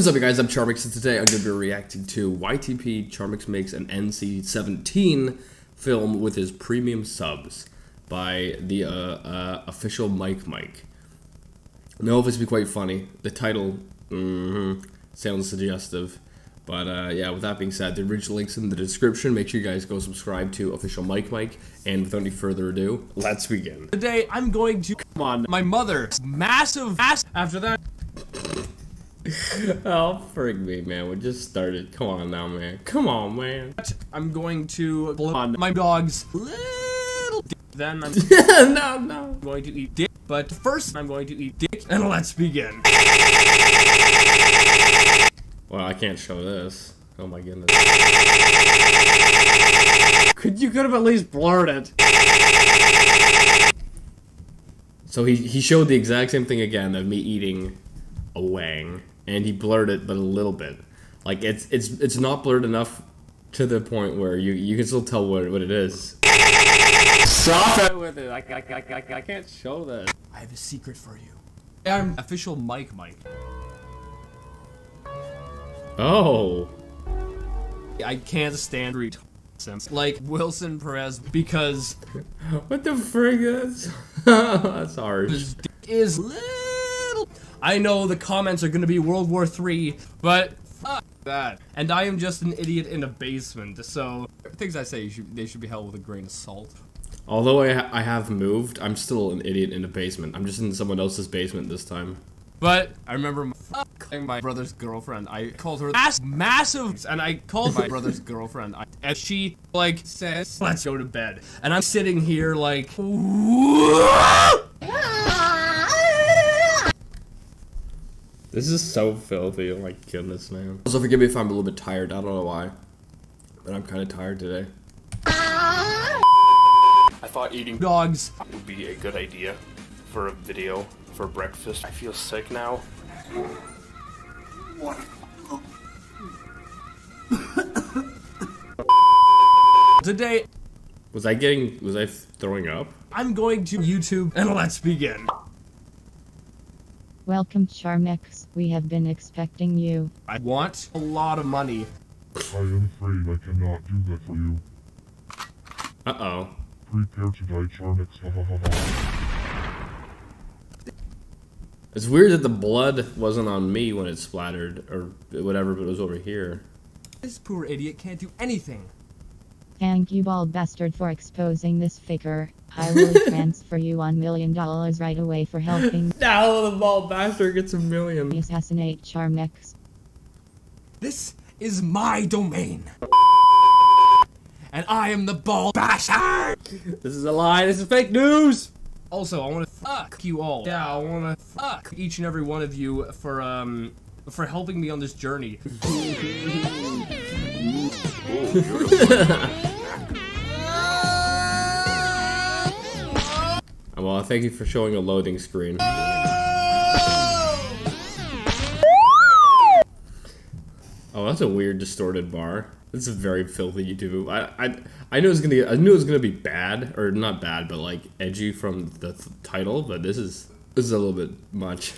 What is up, you guys? I'm Charmx, and today I'm going to be reacting to YTP Charmx makes an NC-17 film with his premium subs by the uh, uh, official Mike Mike. I know this will be quite funny. The title mm sounds suggestive. But uh, yeah, with that being said, the original link's in the description. Make sure you guys go subscribe to official Mike Mike. And without any further ado, let's begin. Today, I'm going to come on my mother massive ass. After that. oh, frig me, man. We just started. Come on now, man. Come on, man. I'm going to blow on my dog's little dick. Then I'm no, no. I'm going to eat dick. But first, I'm going to eat dick. And let's begin. Well, I can't show this. Oh my goodness. Could you could have at least blurred it? So he he showed the exact same thing again of me eating a wang, and he blurred it, but a little bit. Like it's it's it's not blurred enough to the point where you you can still tell what what it is. Stop it with it! I, I, I, I can't show this. I have a secret for you. I'm official Mike Mike. Oh. I can't stand read sense like Wilson Perez because what the frig is that's harsh. Is little. I know the comments are gonna be World War Three, but fuck that. And I am just an idiot in a basement, so things I say should, they should be held with a grain of salt. Although I, ha I have moved, I'm still an idiot in a basement. I'm just in someone else's basement this time. But I remember my brother's girlfriend. I called her ass massive, and I called my brother's girlfriend. I, and she like says, "Let's go to bed." And I'm sitting here like. This is so filthy. Oh my goodness, man. Also, forgive me if I'm a little bit tired. I don't know why, but I'm kind of tired today. I thought eating dogs would be a good idea for a video for breakfast. I feel sick now. What? Today, was I getting, was I throwing up? I'm going to YouTube and let's begin. Welcome Charmx, we have been expecting you. I want a lot of money. I am afraid I cannot do that for you. Uh-oh. Prepare to die, Charmx, ha ha ha ha. It's weird that the blood wasn't on me when it splattered, or whatever, but it was over here. This poor idiot can't do anything. Thank you, bald bastard, for exposing this faker. I will transfer you one million dollars right away for helping. now the bald bastard gets a million. Assassinate Charmx. This is my domain. And I am the bald bastard! This is a lie, this is fake news! Also, I want to fuck you all. Yeah, I want to fuck each and every one of you for um for helping me on this journey. well, thank you for showing a loading screen. Oh, that's a weird distorted bar. This is very filthy YouTube. I I I knew it was gonna I knew it was gonna be bad or not bad, but like edgy from the th title. But this is this is a little bit much.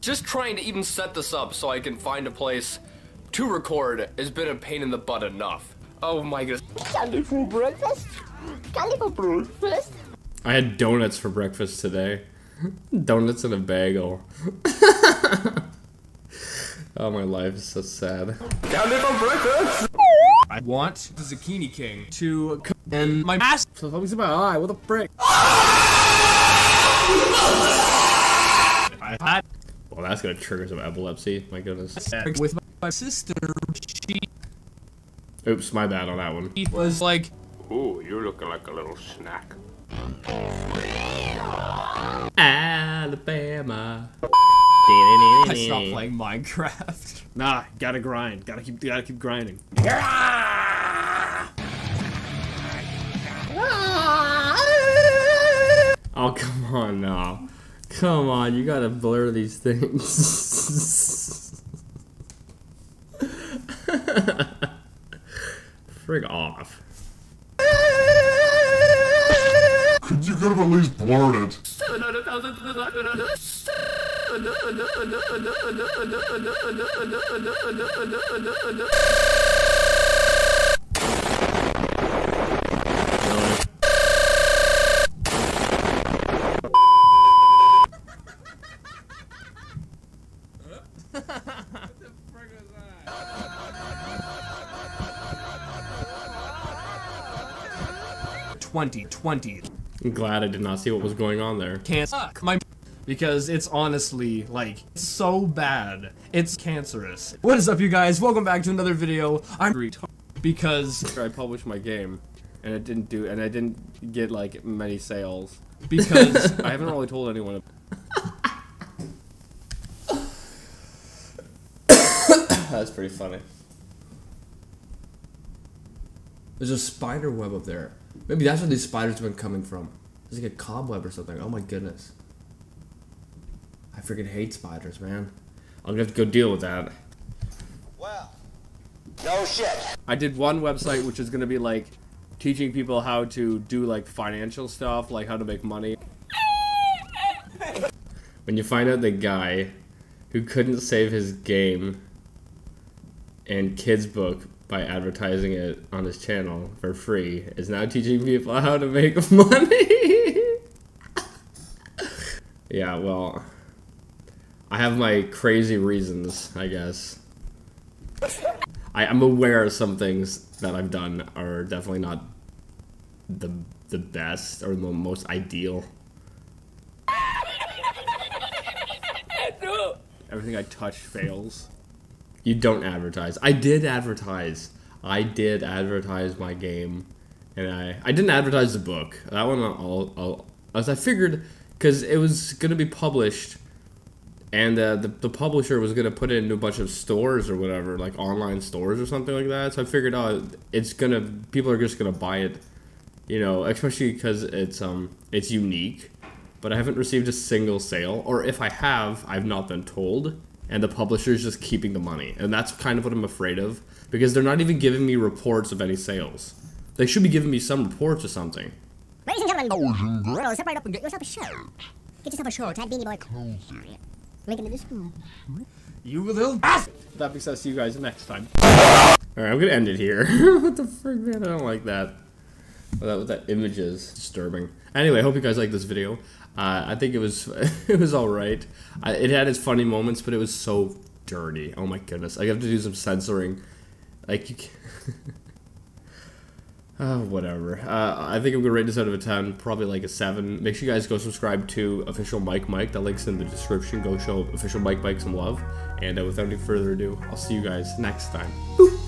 Just trying to even set this up so I can find a place to record has been a pain in the butt enough. Oh my goodness. Candy for breakfast? Candy for breakfast? I had donuts for breakfast today. donuts and a bagel. Oh, my life is so sad. Candy for breakfast! I want the Zucchini King to come and my ass. So tell me about eye. What the frick? Well, that's gonna trigger some epilepsy. My goodness. With my sister, she. Oops, my bad on that one. He was like. Ooh, you're looking like a little snack. Alabama. I stopped playing Minecraft. Nah, gotta grind. Gotta keep gotta keep grinding. Ah! Oh come on now. Come on, you gotta blur these things. Frig off. Could have at least blurred it? Twenty twenty. I'm glad I did not see what was going on there. Can't suck my because it's honestly like so bad. It's cancerous. What is up, you guys? Welcome back to another video. I'm retarded because I published my game, and it didn't do, and I didn't get like many sales. because I haven't really told anyone. That's pretty funny. There's a spider web up there. Maybe that's where these spiders have been coming from. It's like a cobweb or something. Oh my goodness. I freaking hate spiders, man. I'm gonna have to go deal with that. Well, no shit. I did one website which is gonna be like teaching people how to do like financial stuff, like how to make money. when you find out the guy who couldn't save his game and kids book by advertising it on his channel for free is now teaching people how to make money. yeah, well, I have my crazy reasons, I guess. I, I'm aware of some things that I've done are definitely not the the best or the most ideal. Everything I touch fails. You don't advertise. I did advertise. I did advertise my game, and I I didn't advertise the book. That one I'll, I'll as I figured because it was gonna be published and uh, the, the publisher was gonna put it into a bunch of stores or whatever, like online stores or something like that. So I figured out it's gonna people are just gonna buy it, you know, especially because it's um it's unique. But I haven't received a single sale, or if I have, I've not been told, and the publisher's just keeping the money, and that's kind of what I'm afraid of because they're not even giving me reports of any sales. They should be giving me some reports or something. Ladies and gentlemen, roll separate up and get yourself a shirt. Get yourself a shirt, tag Beanie Boy. Link in the description. you little ah! That being said, see you guys next time. Alright, I'm gonna end it here. what the frick, man? I don't like that. What that, what that image is disturbing. Anyway, I hope you guys like this video. Uh, I think it was it was all right. I, it had its funny moments, but it was so dirty. Oh my goodness! I have to do some censoring. Like you. Oh, whatever. Uh, I think I'm gonna rate this out of a 10, probably like a 7. Make sure you guys go subscribe to official Mike Mike. That link's in the description. Go show official Mike Mike some love. And uh, without any further ado, I'll see you guys next time. Boop.